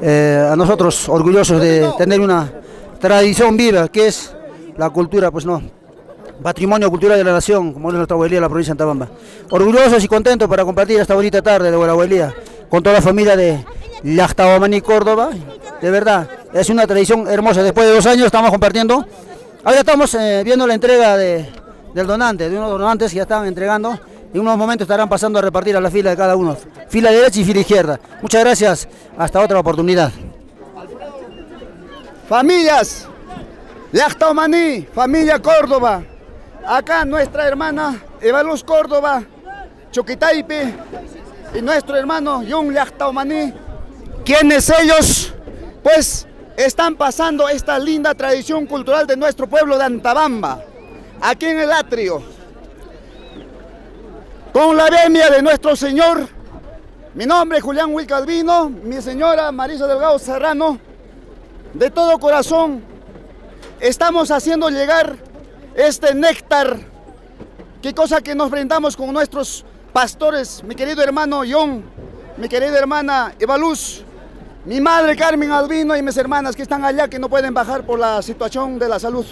eh, a nosotros orgullosos de tener una tradición viva, que es la cultura, pues no, patrimonio cultural de la nación, como es nuestra abuelía de la provincia de Antabamba. Orgullosos y contentos para compartir esta bonita tarde de la abuelía con toda la familia de Yachtabamaní, Córdoba. De verdad, es una tradición hermosa. Después de dos años estamos compartiendo. Ahora estamos eh, viendo la entrega de, del donante, de unos donantes que ya están entregando. En unos momentos estarán pasando a repartir a la fila de cada uno. Fila derecha y fila izquierda. Muchas gracias. Hasta otra oportunidad. Familias, Yachtaomaní, familia Córdoba. Acá nuestra hermana Evaluz Córdoba, Choquitaipe y nuestro hermano Yung Yachtaomaní. Quienes ellos, pues, están pasando esta linda tradición cultural de nuestro pueblo de Antabamba, aquí en el atrio. Con la venia de nuestro Señor, mi nombre es Julián Wilcalvino, mi señora Marisa Delgado Serrano, de todo corazón estamos haciendo llegar este néctar, qué cosa que nos brindamos con nuestros pastores, mi querido hermano John, mi querida hermana Evaluz, mi madre Carmen Albino y mis hermanas que están allá que no pueden bajar por la situación de la salud.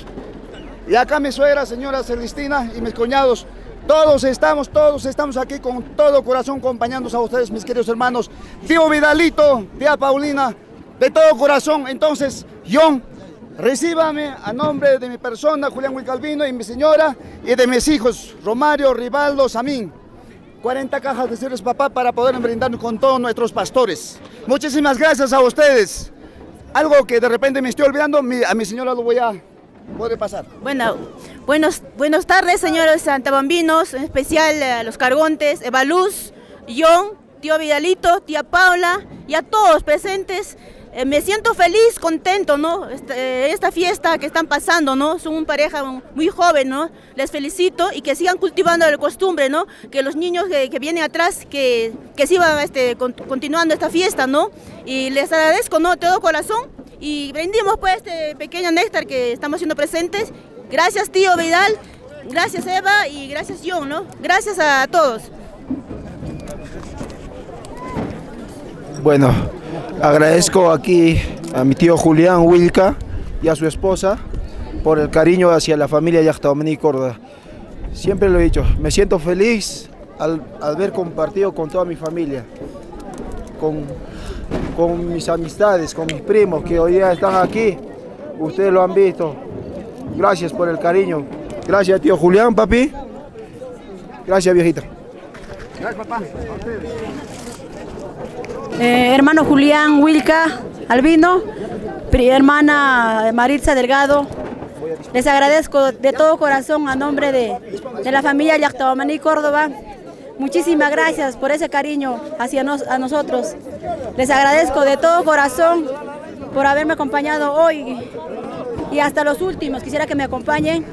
Y acá mi suegra, señora Celestina y mis cuñados, todos estamos, todos estamos aquí con todo corazón acompañándonos a ustedes, mis queridos hermanos. Tío Vidalito, tía Paulina, de todo corazón. Entonces, John, recíbame a nombre de mi persona, Julián Huicalvino, y mi señora, y de mis hijos, Romario, Rivaldo, Samín. 40 cajas de ceres papá para poder brindarnos con todos nuestros pastores. Muchísimas gracias a ustedes. Algo que de repente me estoy olvidando, a mi señora lo voy a puede pasar. Bueno, buenos, buenas tardes, señores santabambinos, en especial a los cargontes, Eva Luz, John, tío Vidalito, tía Paula y a todos presentes. Eh, me siento feliz, contento, ¿no? Este, esta fiesta que están pasando, ¿no? Son una pareja muy joven, ¿no? Les felicito y que sigan cultivando la costumbre, ¿no? Que los niños que, vienen atrás, que, que sigan este, continuando esta fiesta, ¿no? Y les agradezco, ¿no? Todo corazón y brindimos pues este pequeño néctar que estamos haciendo presentes. Gracias tío Vidal, gracias Eva y gracias John, ¿no? Gracias a todos. Bueno, Agradezco aquí a mi tío Julián Wilca y a su esposa por el cariño hacia la familia Yachtaomení Córdoba. Siempre lo he dicho, me siento feliz al, haber compartido con toda mi familia, con, con mis amistades, con mis primos que hoy día están aquí. Ustedes lo han visto. Gracias por el cariño. Gracias, tío Julián, papi. Gracias, viejita. Gracias, papá. Eh, hermano Julián Wilca Albino, hermana Maritza Delgado, les agradezco de todo corazón a nombre de, la familia Yachtabamaní Córdoba. Muchísimas gracias por ese cariño hacia a nosotros. Les agradezco de todo corazón por haberme acompañado hoy y hasta los últimos. Quisiera que me acompañen.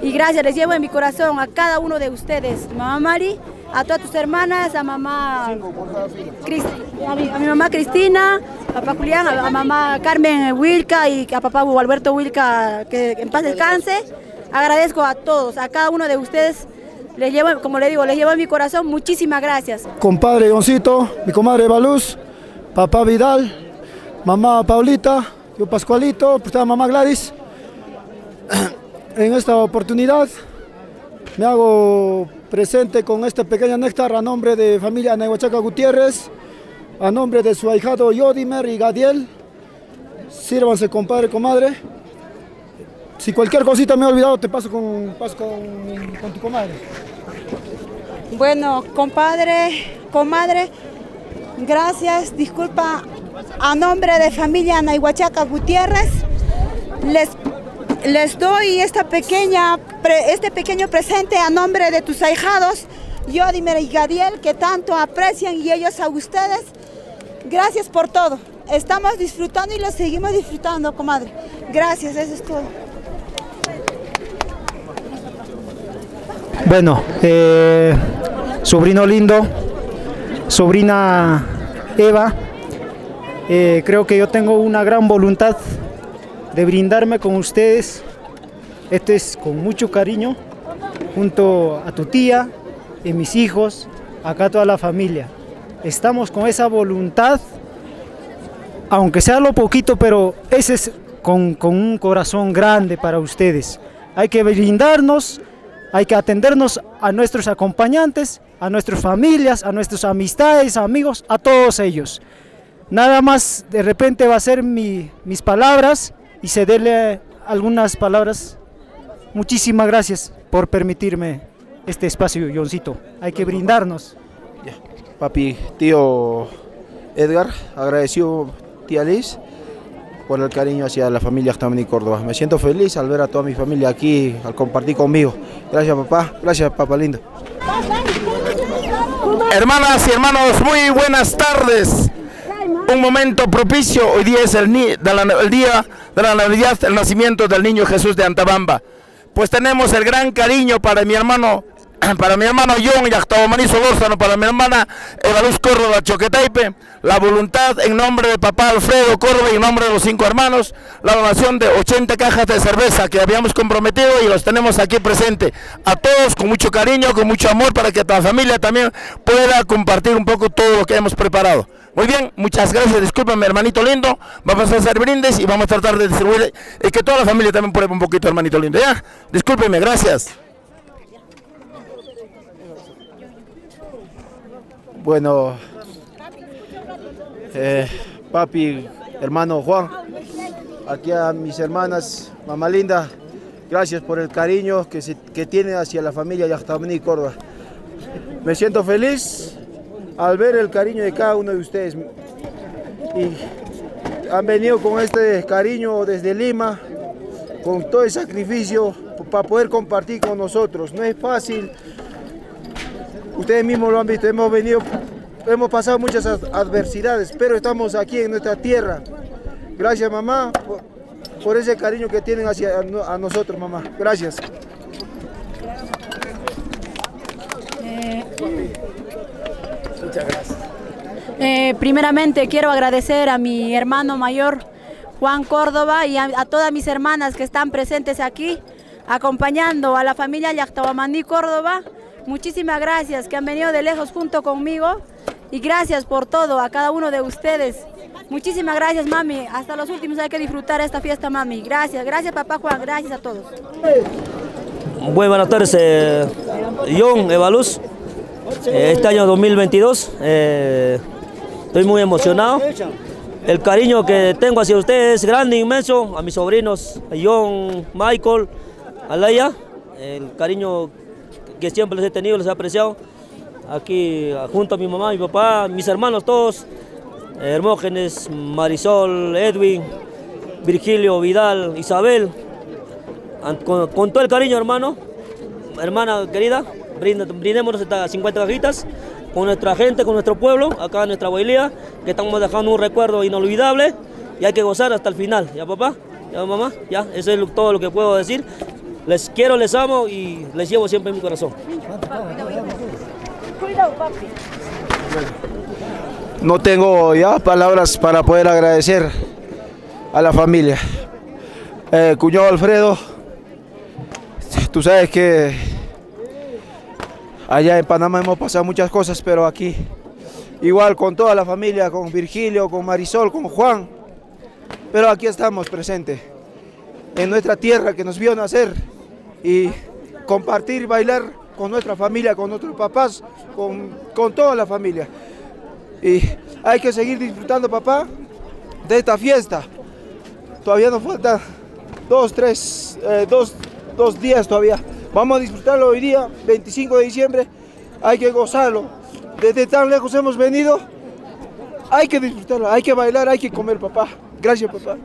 Y gracias, les llevo en mi corazón a cada uno de ustedes. Mamá Mari, a todas tus hermanas, a mamá a mi, mamá Cristina, a papá Julián, a, mamá Carmen Wilca y a papá Alberto Wilca, que en paz descanse. Agradezco a todos, a cada uno de ustedes. Les llevo, como le digo, les llevo en mi corazón. Muchísimas gracias. Compadre Doncito, mi comadre Baluz, papá Vidal, mamá Paulita, yo Pascualito, pues mamá Gladys. En esta oportunidad me hago presente con este pequeño néctar a nombre de familia Nehuachaca Gutiérrez, a nombre de su ahijado Yodimer y Gadiel. Sírvanse, compadre, comadre. Si cualquier cosita me he olvidado, te paso con, con, tu comadre. Bueno, compadre, comadre, gracias, disculpa, a nombre de familia Naihuachaca Gutiérrez, les les doy esta pequeña, este pequeño presente a nombre de tus ahijados, Yodimer y Gadiel, que tanto aprecian y ellos a ustedes. Gracias por todo. Estamos disfrutando y lo seguimos disfrutando, comadre. Gracias, eso es todo. Bueno, eh, sobrino lindo, sobrina Eva, eh, creo que yo tengo una gran voluntad de brindarme con ustedes. Esto es con mucho cariño, junto a tu tía y mis hijos, acá toda la familia. Estamos con esa voluntad aunque sea lo poquito, pero ese es con, con un corazón grande para ustedes. Hay que brindarnos, hay que atendernos a nuestros acompañantes, a nuestras familias, a nuestras amistades, amigos, a todos ellos. Nada más de repente va a ser mi- mis palabras y cederle algunas palabras. Muchísimas gracias por permitirme este espacio, Johncito. Hay que brindarnos. Papi, tío Edgar, agradecido tía Liz por el cariño hacia la familia Actamani Córdoba. Me siento feliz al ver a toda mi familia aquí, al compartir conmigo. Gracias papá, gracias papá lindo. Hermanas y hermanos, muy buenas tardes. Un momento propicio, hoy día es el día de la Navidad, el nacimiento del niño Jesús de Antabamba. Pues tenemos el gran cariño para mi hermano, para mi hermano John Yactabomaní Solórzano, para mi hermana Evaluz Córdoba Choquetaipe, la voluntad en nombre de papá Alfredo Córdoba y en nombre de los cinco hermanos, la donación de 80 cajas de cerveza que habíamos comprometido y los tenemos aquí presente. A todos con mucho cariño, con mucho amor para que la familia también pueda compartir un poco todo lo que hemos preparado. Muy bien, muchas gracias, discúlpame hermanito lindo, vamos a hacer brindes y vamos a tratar de distribuir y que toda la familia también pruebe un poquito hermanito lindo, ¿ya? Discúlpeme, gracias. Bueno, eh, papi, hermano Juan, aquí a mis hermanas, mamá linda, gracias por el cariño que, tiene hacia la familia Yachtamani Córdoba. Me siento feliz al ver el cariño de cada uno de ustedes. Y han venido con este cariño desde Lima, con todo el sacrificio para poder compartir con nosotros. No es fácil Ustedes mismos lo han visto, hemos venido, hemos pasado muchas ad- adversidades, pero estamos aquí en nuestra tierra. Gracias mamá por, ese cariño que tienen hacia a nosotros, mamá. Gracias. Eh, primeramente quiero agradecer a mi hermano mayor Juan Córdoba y a, todas mis hermanas que están presentes aquí, acompañando a la familia Yactabamaní Córdoba. Muchísimas gracias que han venido de lejos junto conmigo y gracias por todo a cada uno de ustedes. Muchísimas gracias mami, hasta los últimos hay que disfrutar esta fiesta mami. Gracias, gracias papá Juan, gracias a todos. Muy buenas tardes, eh, John Evaluz. Eh, este año 2022 eh, estoy muy emocionado. El cariño que tengo hacia ustedes es grande, inmenso. A mis sobrinos, John, Michael, Alaya. El cariño que siempre les he tenido, les he apreciado. Aquí junto a mi mamá, mi papá, mis hermanos todos. Hermógenes, Marisol, Edwin, Virgilio, Vidal, Isabel. Con, todo el cariño, hermano, hermana querida, brindémonos estas 50 cajitas con nuestra gente, con nuestro pueblo, acá en nuestra bailía, que estamos dejando un recuerdo inolvidable y hay que gozar hasta el final. ¿Ya, papá? ¿Ya, mamá? Ya, eso es todo lo que puedo decir. Les quiero, les amo y les llevo siempre en mi corazón. No tengo ya palabras para poder agradecer a la familia. Eh, cuñado Alfredo, tú sabes que allá en Panamá hemos pasado muchas cosas, pero aquí igual con toda la familia, con Virgilio, con Marisol, con Juan, pero aquí estamos presentes en nuestra tierra que nos vio nacer y compartir, bailar con nuestra familia, con nuestros papás, con, con toda la familia. Y hay que seguir disfrutando, papá, de esta fiesta. Todavía nos falta dos, tres, eh, dos, dos días todavía. Vamos a disfrutarlo hoy día, 25 de diciembre. Hay que gozarlo. Desde tan lejos hemos venido. Hay que disfrutarlo, hay que bailar, hay que comer, papá. Gracias, papá.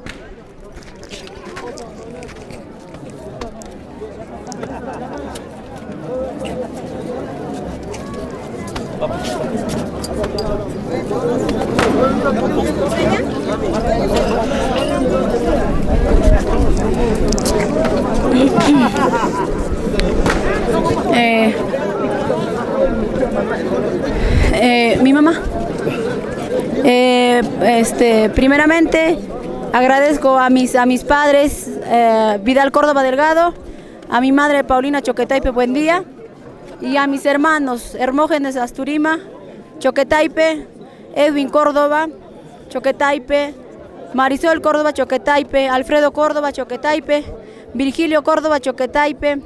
Eh, eh, mi mamá. Eh, este, primeramente agradezco a mis, a mis padres, Vidal Córdoba Delgado, a mi madre Paulina Choquetaipe Buendía y a mis hermanos Hermógenes Asturima, Choquetaipe, Edwin Córdoba, Choquetaipe, Marisol Córdoba Choquetaipe, Alfredo Córdoba Choquetaipe, Virgilio Córdoba Choquetaipe,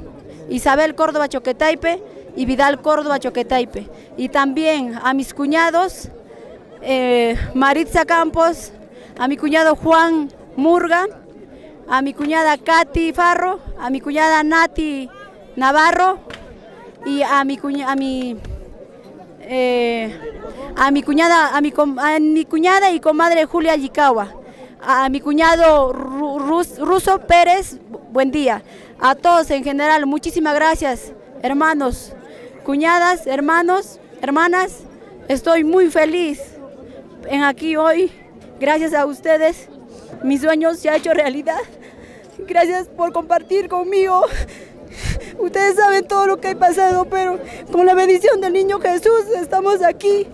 Isabel Córdoba Choquetaipe y Vidal Córdoba Choquetaipe. Y también a mis cuñados, eh, Maritza Campos, a mi cuñado Juan Murga, a mi cuñada Katy Farro, a mi cuñada Nati Navarro y a mi, cuña, a mi eh, a mi cuñada, a mi, a mi cuñada y comadre Julia Yikawa, a mi cuñado Ruso Pérez, buen día. A todos en general, muchísimas gracias, hermanos, cuñadas, hermanos, hermanas. Estoy muy feliz en aquí hoy. Gracias a ustedes, mis sueños se ha hecho realidad. Gracias por compartir conmigo. Ustedes saben todo lo que ha pasado, pero con la bendición del niño Jesús estamos aquí,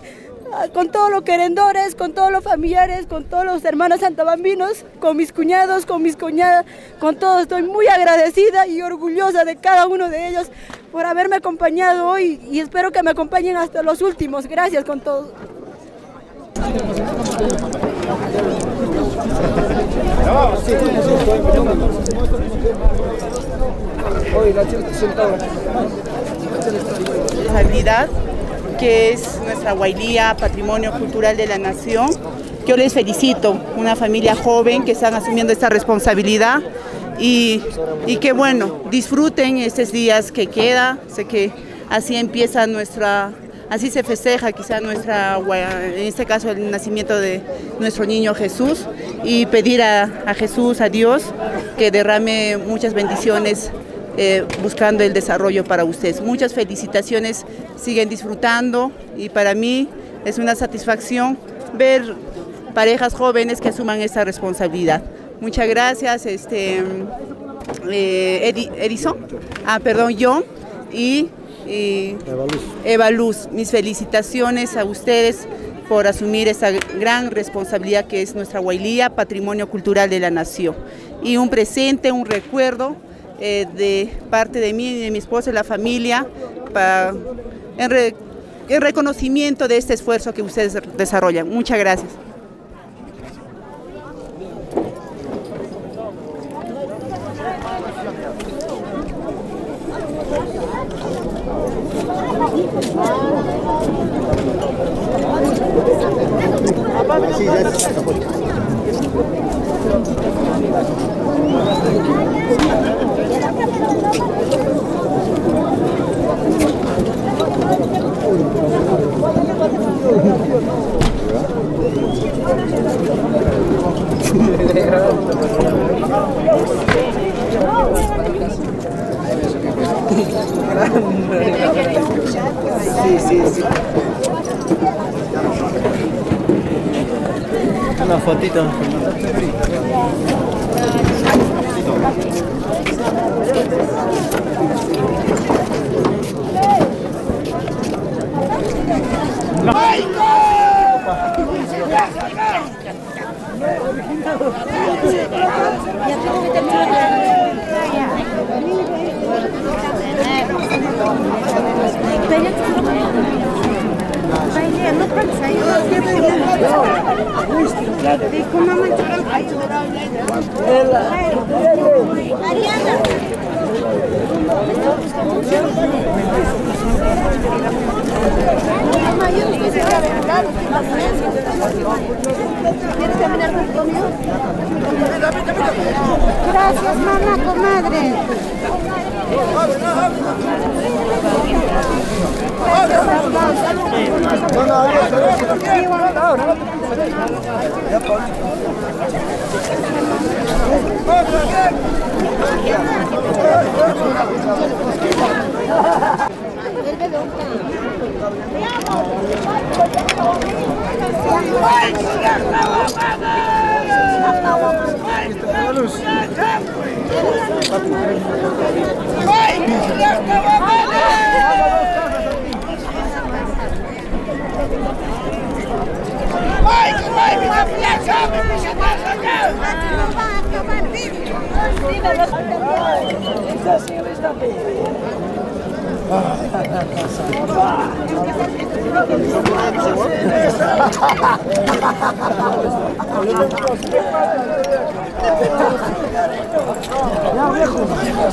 ah, con todos los querendores, con todos los familiares, con todos los hermanos santabambinos, con mis cuñados, con mis cuñadas, con todos. Estoy muy agradecida y orgullosa de cada uno de ellos por haberme acompañado hoy y espero que me acompañen hasta los últimos. Gracias con todos. Que es nuestra Guailía, Patrimonio Cultural de la Nación. Yo les felicito, una familia joven que están asumiendo esta responsabilidad y, y que bueno, disfruten estos días que queda, sé que así empieza nuestra Así se festeja quizá nuestra, en este caso el nacimiento de nuestro niño Jesús y pedir a, Jesús, a Dios, que derrame muchas bendiciones eh, buscando el desarrollo para ustedes. Muchas felicitaciones, siguen disfrutando y para mí es una satisfacción ver parejas jóvenes que asuman esta responsabilidad. Muchas gracias, este, eh, Edison, ah, perdón, John, y Eva Luz. Mis felicitaciones a ustedes por asumir esa gran responsabilidad que es nuestra Guailía, patrimonio cultural de la nación. Y un presente, un recuerdo eh, de parte de mí y de mi esposa y la familia para, en reconocimiento de este esfuerzo que ustedes desarrollan. Muchas gracias.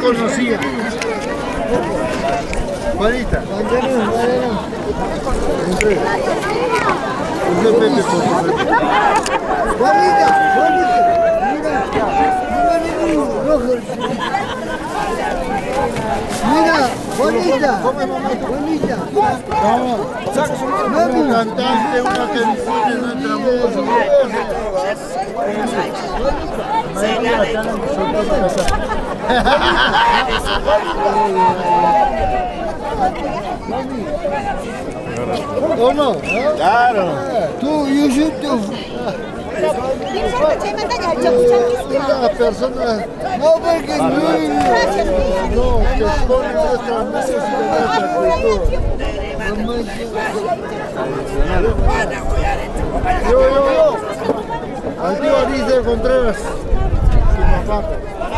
conocía. Juanita. Mira, bonita, bonita. Una una nuestra música. ¿O no? Claro. Tú, you should do. Una persona, no porque no, no, que expone nuestra música y nuestra cultura. Yo, yo, yo. Antiguo dice Contreras. Su papá.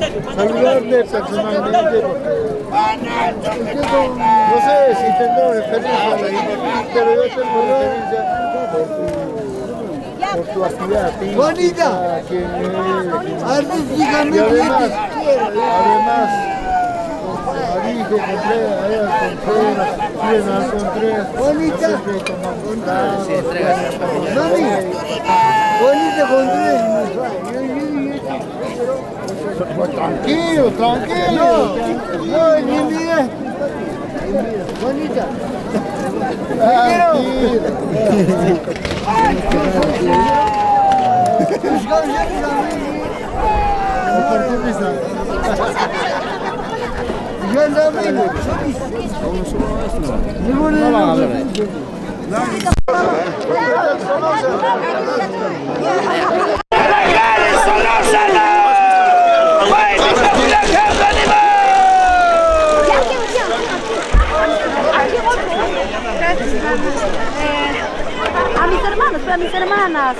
honor saludarte personalmente porque no sé si imagen, pero yo tengo referencia por tu, por tu actividad Bonita. Artísticamente. y además, además, Contreras, Fiena Contreras, Bonita. bonita Contreras. Pues tranquilo, tranquilo. No, ni envidia. Bonita. Yo también. No van a ver. A mis hermanos, mis hermanas.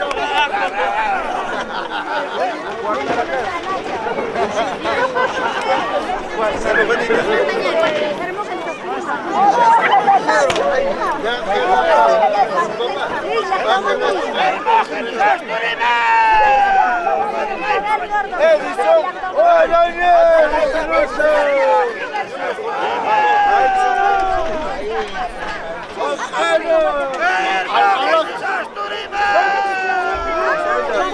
Osmanlı! Osmanlı! Osmanlı!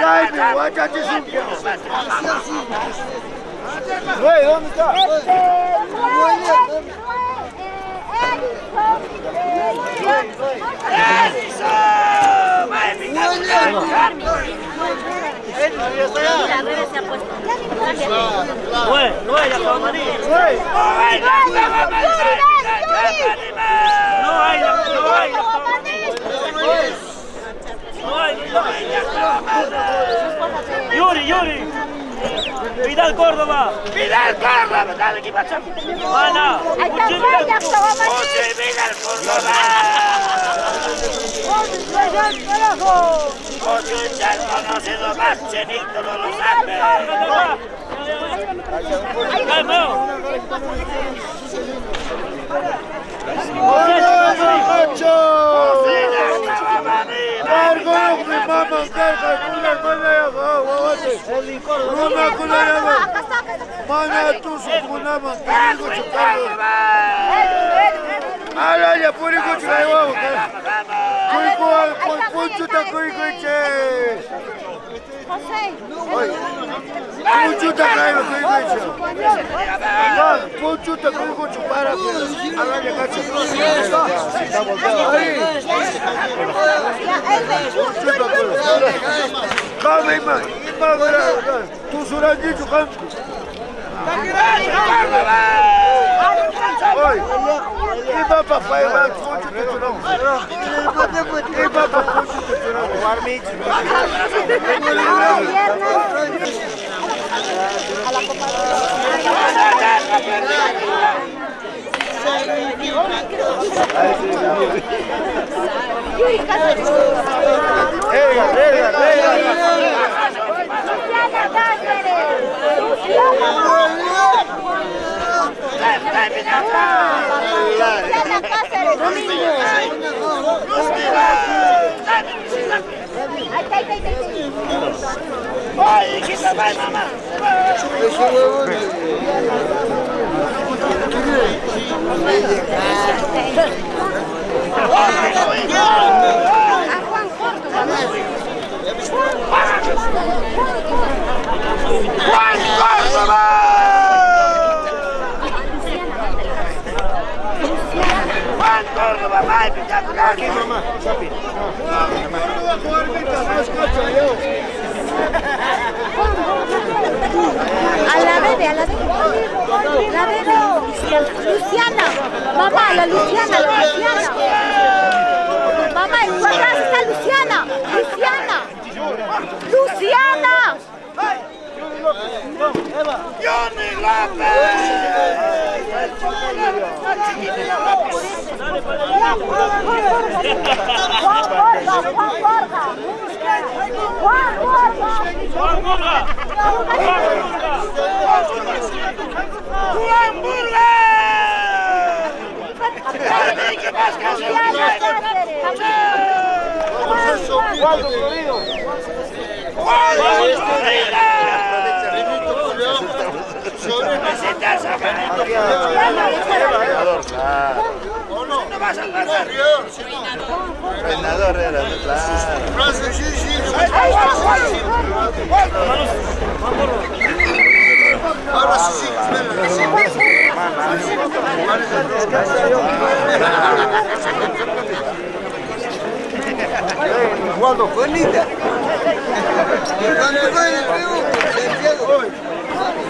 Kaybı, vakacısın. Hey, onu da. Hey, Yuri, Yuri! Vidal Córdoba! Vidal Córdoba! Dale que pasa. Ana, Vidal Córdoba! conoce lo más, Chenito no lo. Μάνα του σου κουνάμα, λίγο τσουκάρι. Άλλα για πολύ κουτσουκάρι. Κουίκο, κουίκο, κουίκο, κουίκο, κουίκο, Tu juradinho de campo. Tá virado, tá virado, tá virado! Oi. E vai papai, vai conte o tuturão. E vai para conte o tuturão. O armite. Ei, ei, ei. Vai, que você vai, mamãe! Deixa eu ver Vai, vai, mamãe! mamá, a la bebé, la Luciana. Mamá, la Luciana, la Luciana. Mamá, atrás está Luciana. Luciana. Luciana. Johnny Juan Burga! ¡Enrique Vázquez! ¡Juan Florido! ¡Juan Florido! Sobre presentarse a Benito. ¿O no? No vas a pasar. Reinador era, claro. Francis, sí, sí. Ahora sí, sí. Waldo, fue linda. Santiago.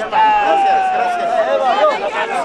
Gracias.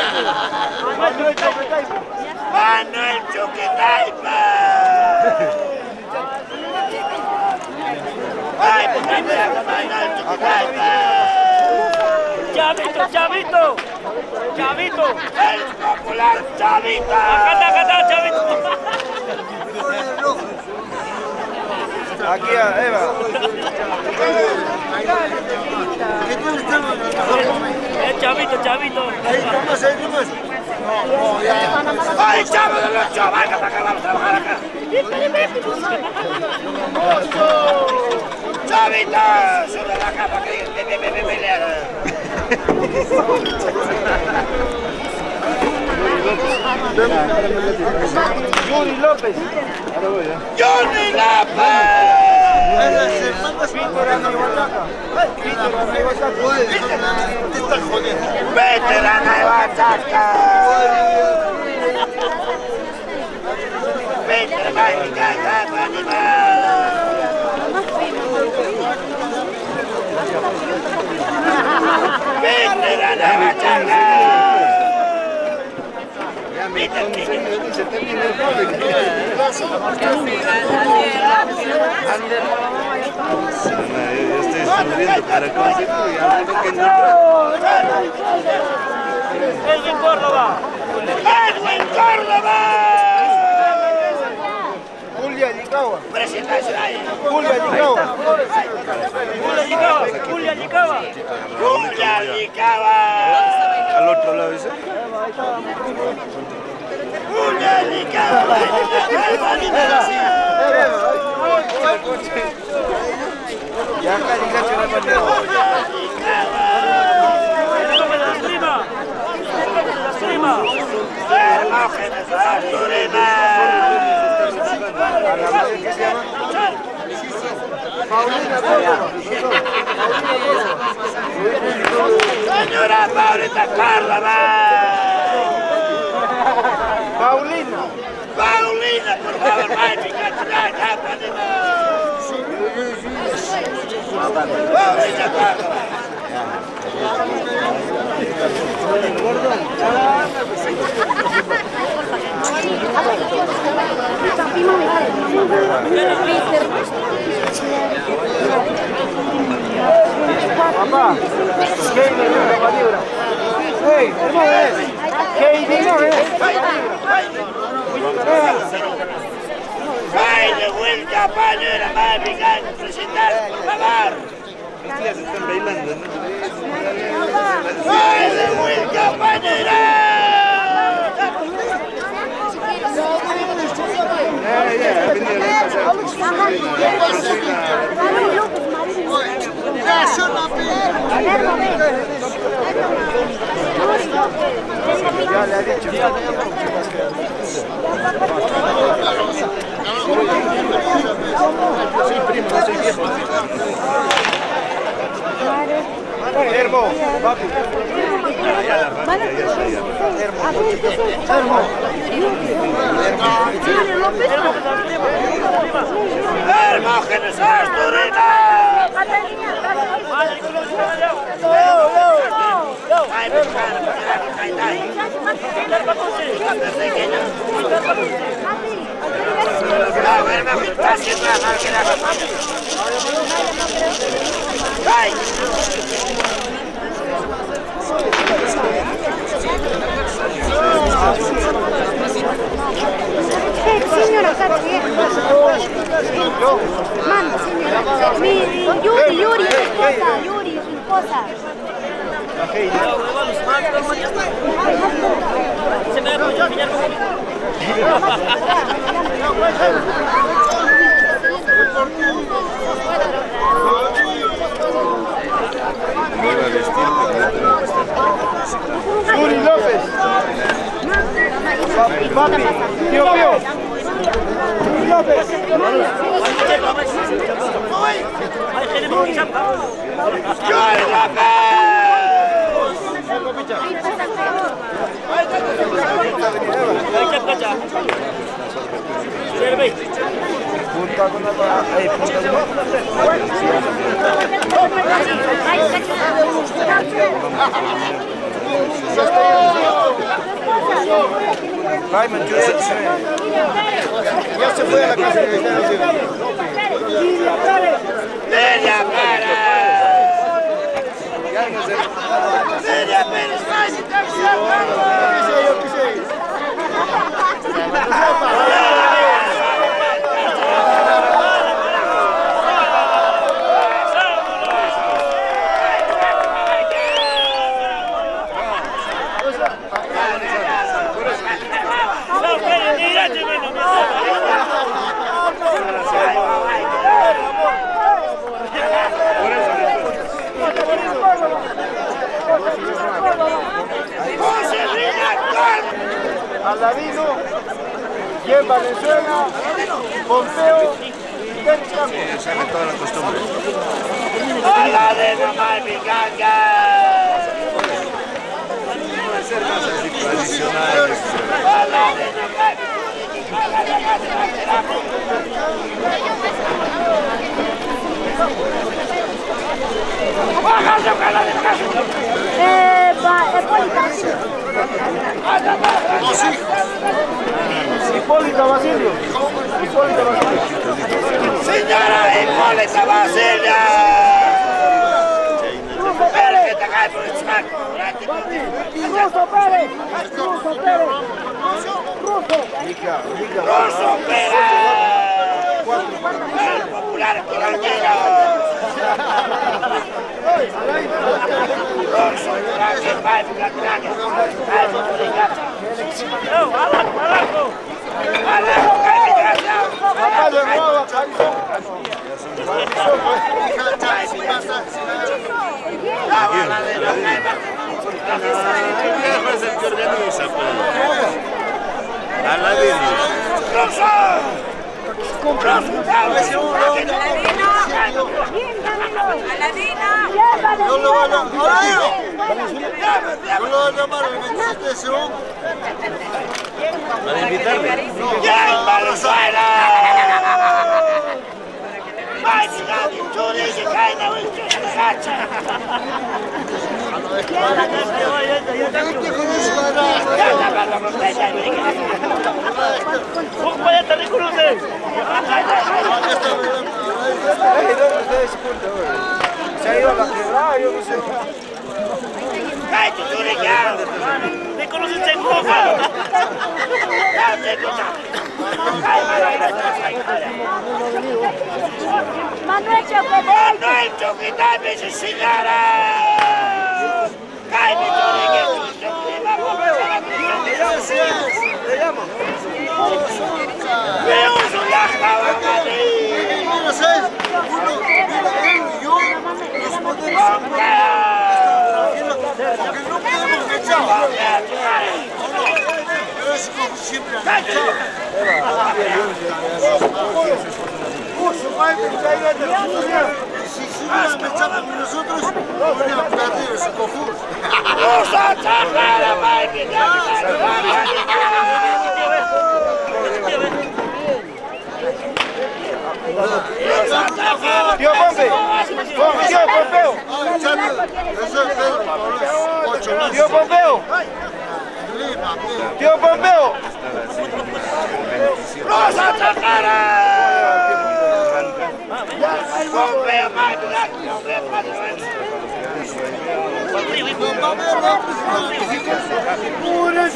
ficar capa Inés Angelina. Manuel Choquetaipa. Ay, pues Manuel Choquetaipa. Chavito, chavito. Chavito. El popular Chavita. Acá, acá está, chavito. Aquí, Eva. Eh, chavito, chavito. Ay, chavo de los chavos, venga para acá, vamos a trabajar acá. Chavita, sube la capa que ve, ve, ve, ve, ve, Yuri López. Johnny de Bachaca. Yo estoy sufriendo para Edwin Córdoba. Julia. Julia. Julia. Julia. Julia. Al otro lado ese. Señora Paulita Córdoba. Paulina. Paulina, por favor, mágica, Paulina Córdoba. Papá, ¿qué dinero para libra? ¡Ey, hermano! ¿Qué dinero Vai de vuelta, pañera mágica, presentar, por favor. Los tías están bailando, ¿no? Vai de vuelta, pañera. Ya le ha dicho. Soy primo, soy viejo. Hermo, papi. Ya, ya, la familia, ya está, ya. Hermógenes Asturina. Ay, mi cara, ahí está, ahí. A ver, mami, está haciendo la máquina. Ay. Señora, Manda, señora. Mi Yuri, Yuri, su esposa, Yuri, esposa. Yuri López. Papi, papi. Tío Pío. Yuri Ya se fue a la casa de Delia para. Delia Pérez, vai se Aladino, y en Valenzuela, Pompeo y Ε, μπα, επόλυτα, Υπόλυτα Βασίλειο. Υπόλυτα Βασίλειο. Σινιόρα, υπόλυτα Βασίλειο. Πέρε, τα κάνει πολιτισμάκ. Ρούσο, πέρε. Ρούσο, πέρε. Ρούσο. Ρούσο, πέρε. Toda la costumbre. ¡Hola de Manuel Chocolate! Manuel Chocolate, senhora! Puxa, vai, vem, já ia y mi ganga! Puede ser más así tradicionales. ¡Hola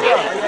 de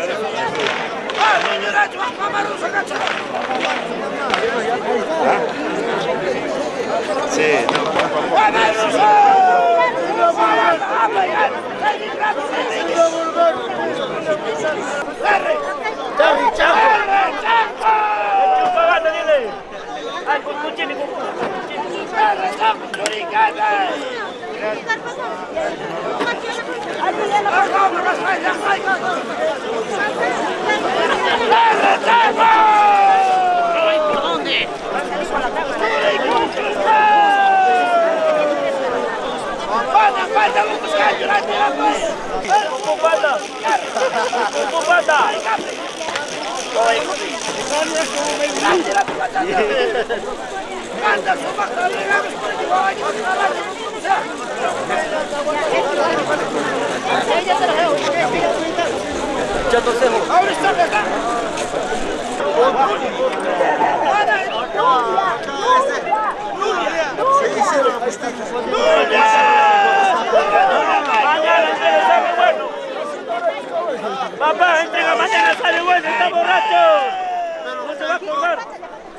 Sí, no, por favor. Anda, sou bacana, vamos por de volta, vamos falar de Ahora está acá. Papá, entrega mañana, sale bueno, está borracho. No se va a acordar.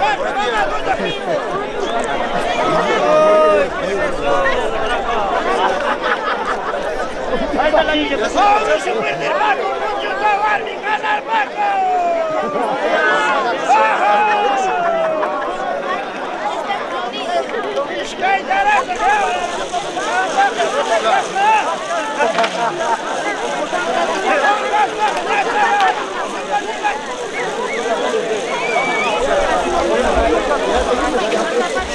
¡Vamos a perder barco! ¡Mucho trabajo y ganar barco! ¡Escay, carajo! ¡Vamos a perder barco! 旦那さん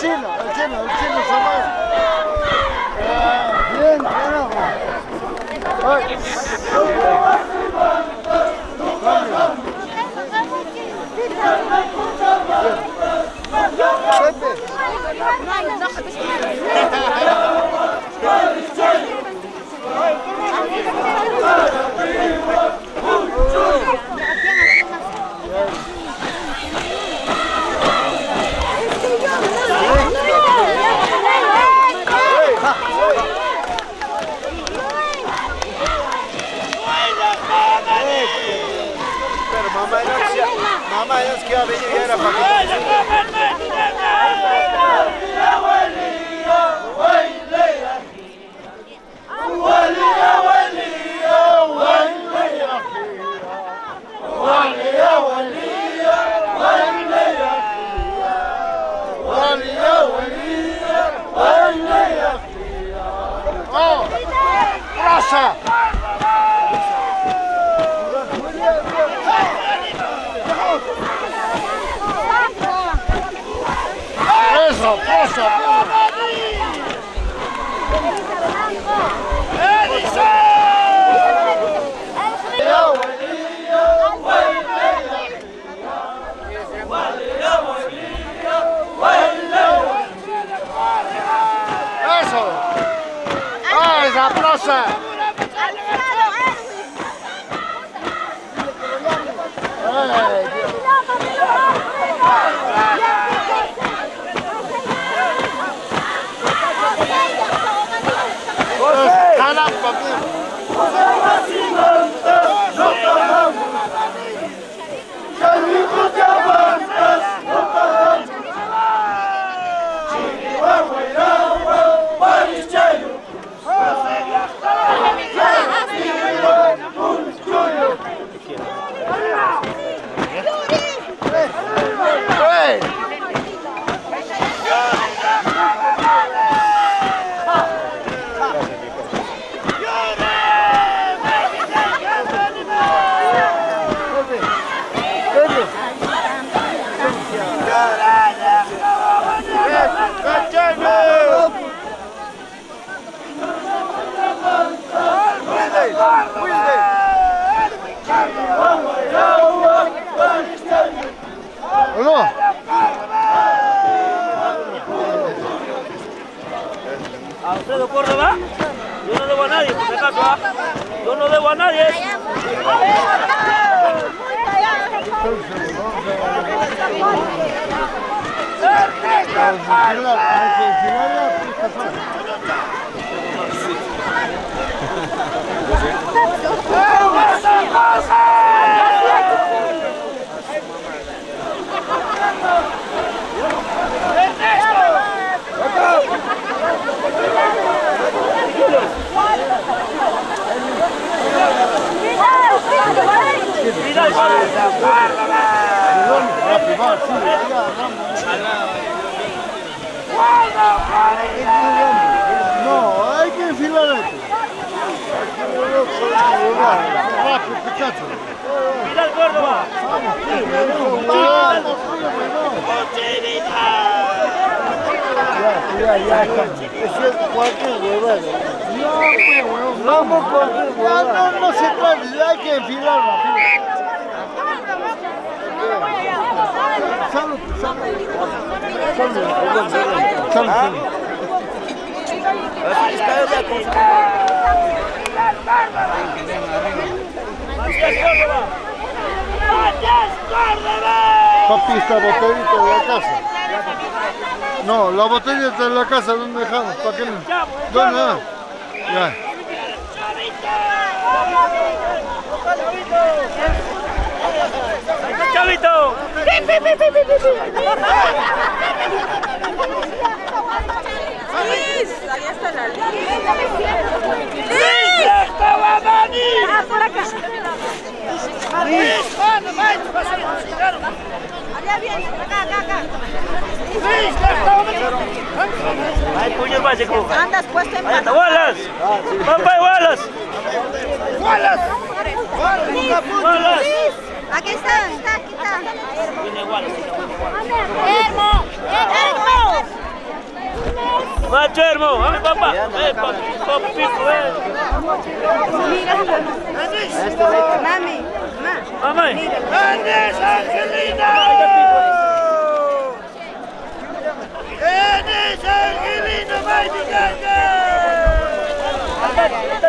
这个 No, hay que enfilar esto. Cualquier huevada. No, hay que enfilar. Salud, salud. Salud, salud. Salud. Papi, esta botellita de la casa. No, la botella está en la casa, ¿dónde dejamos? ¿Para qué? ¿Dónde? ah? Ya. Chavito. Ahí está la Ah, por acá. Allá viene, acá, acá, acá. Ay, puño básico. Andas puesto en Wallace. Papá y Wallace. Wallace. Wallace. Aquí está, está, aquí está. Viene Wallace. Hermo, hermo. Macho hermo, a mi papá. Eh, papi, papi, eh. Mami, Mamá. ¡Eres Angelina! ¡Eres Angelina, Maiticanga! Acá está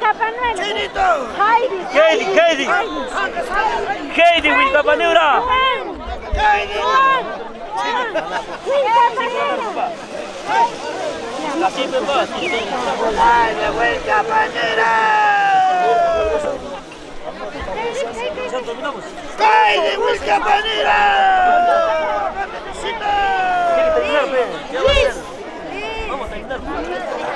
Papá, cámara, ¡Eres Angelina! Acá está mi hijo con su poncho. Gracias, gracias de corazón, mamá. Gracias, mami. Gracias a toda la familia. Mi cuñado, gracias. ¡Ay, chinito! Heidi, Heidi.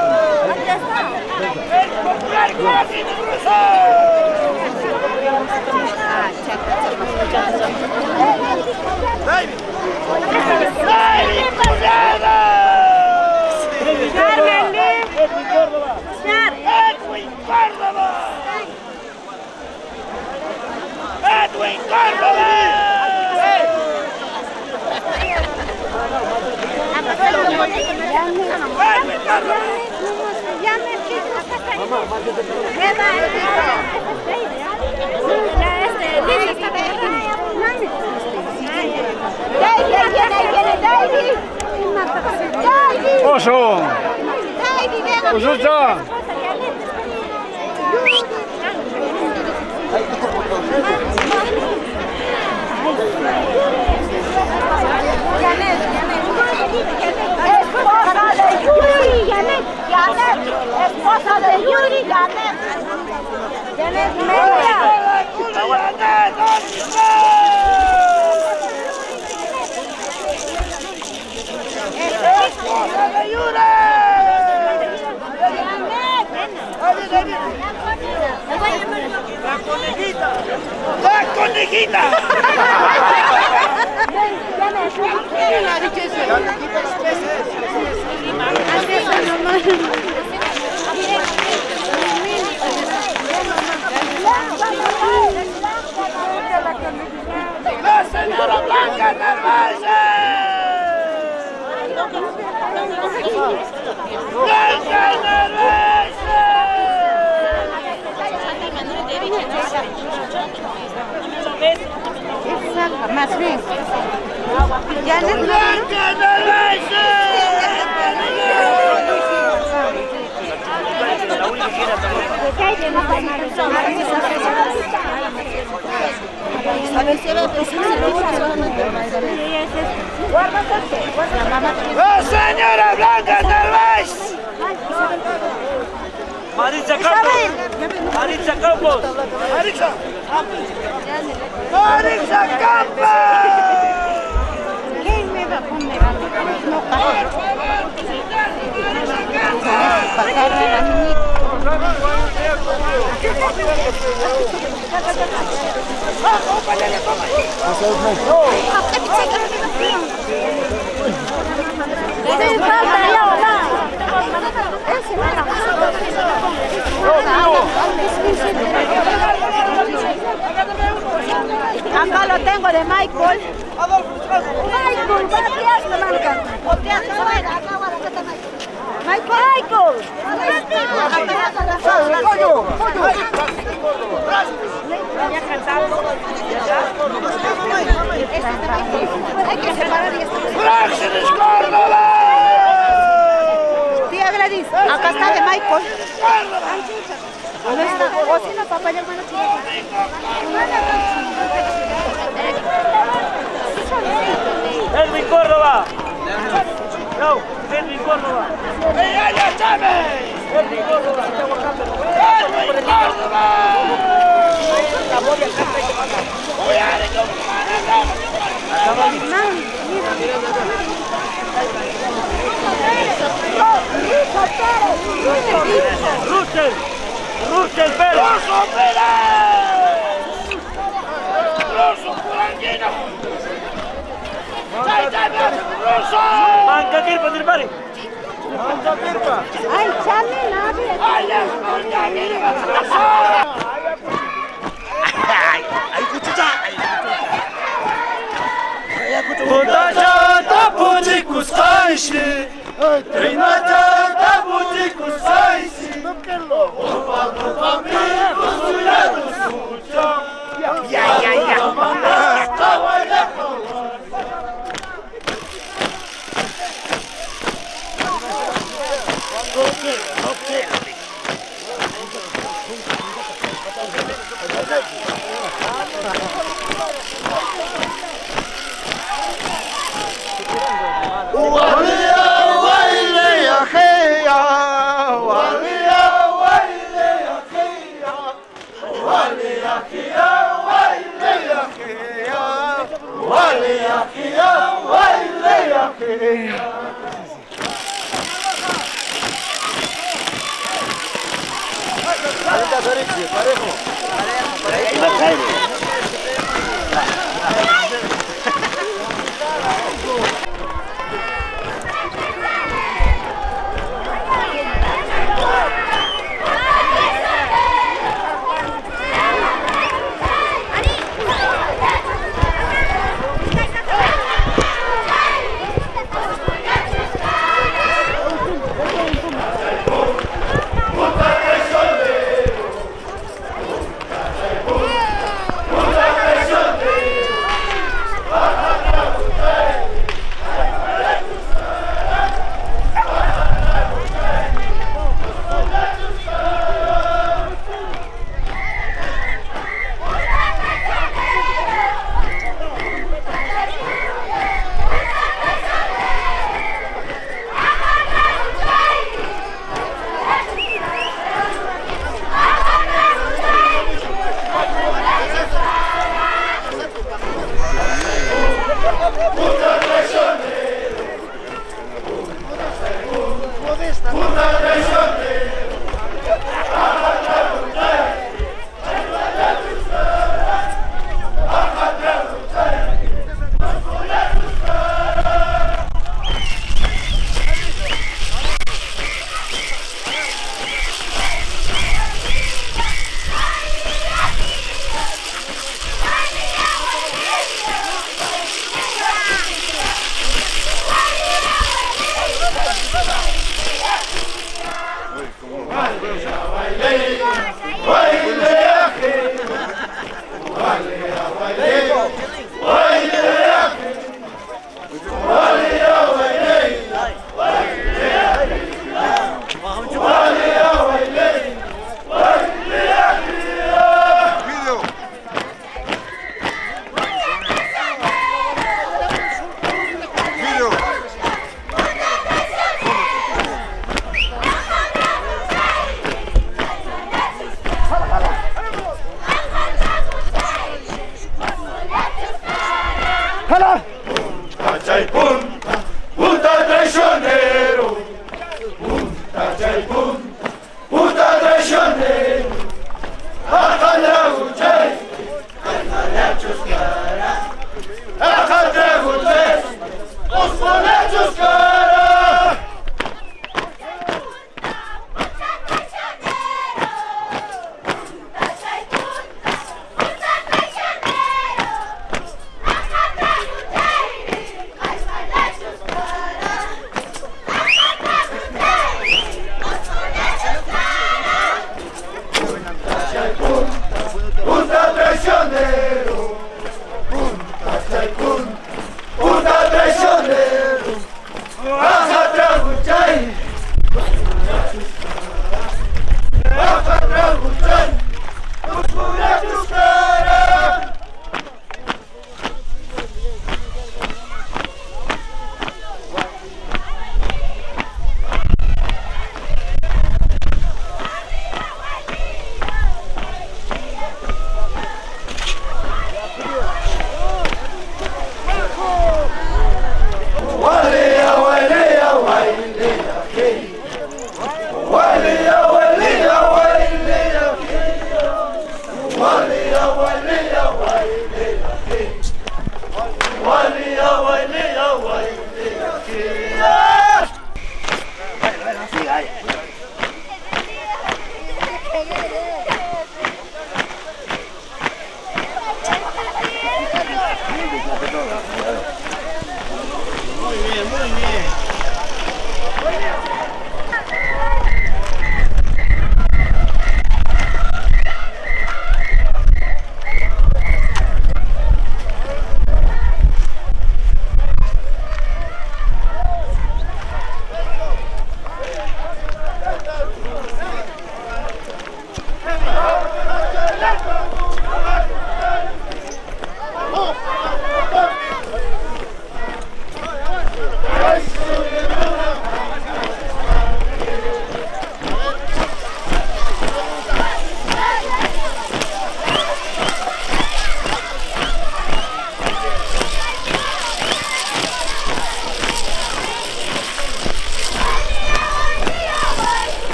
Heidi. Heidi, Heidi Wilcapaneura. Heidi. Wilcapanuela. Así me va. Pérez de Michael, Maicito. Edwin Córdoba. Edwin Córdoba. Edwin Córdoba. Edwin Córdoba. Oso. Uzucha. Esposa de Yuri, Janet, Janet, ¡La conejita! ¡La! La señora Blanca Narváez. Blanca Narváez. La señora Blanca Narváez. Maritza Campos. Maritza Campos. Maritza. Campos. Acá lo tengo de Michael. Michael, Marca. Tía acá está de Michael. Córdoba. No, Edwin Córdoba. ¡Ella ya sabe! Edwin Córdoba. ¡Edwin Córdoba! Russell. Russell Pérez. ¡Rosso Pérez! ¡Rosso Fulangino! Manca kirpa dirpari. Manca kirpa. Ay çalmayın abi. Ayak manca kirpa. Ay ay kutuca. Куда чата буде кусайши, три на чата буде кусайши, Опа, опа, ми кусуля.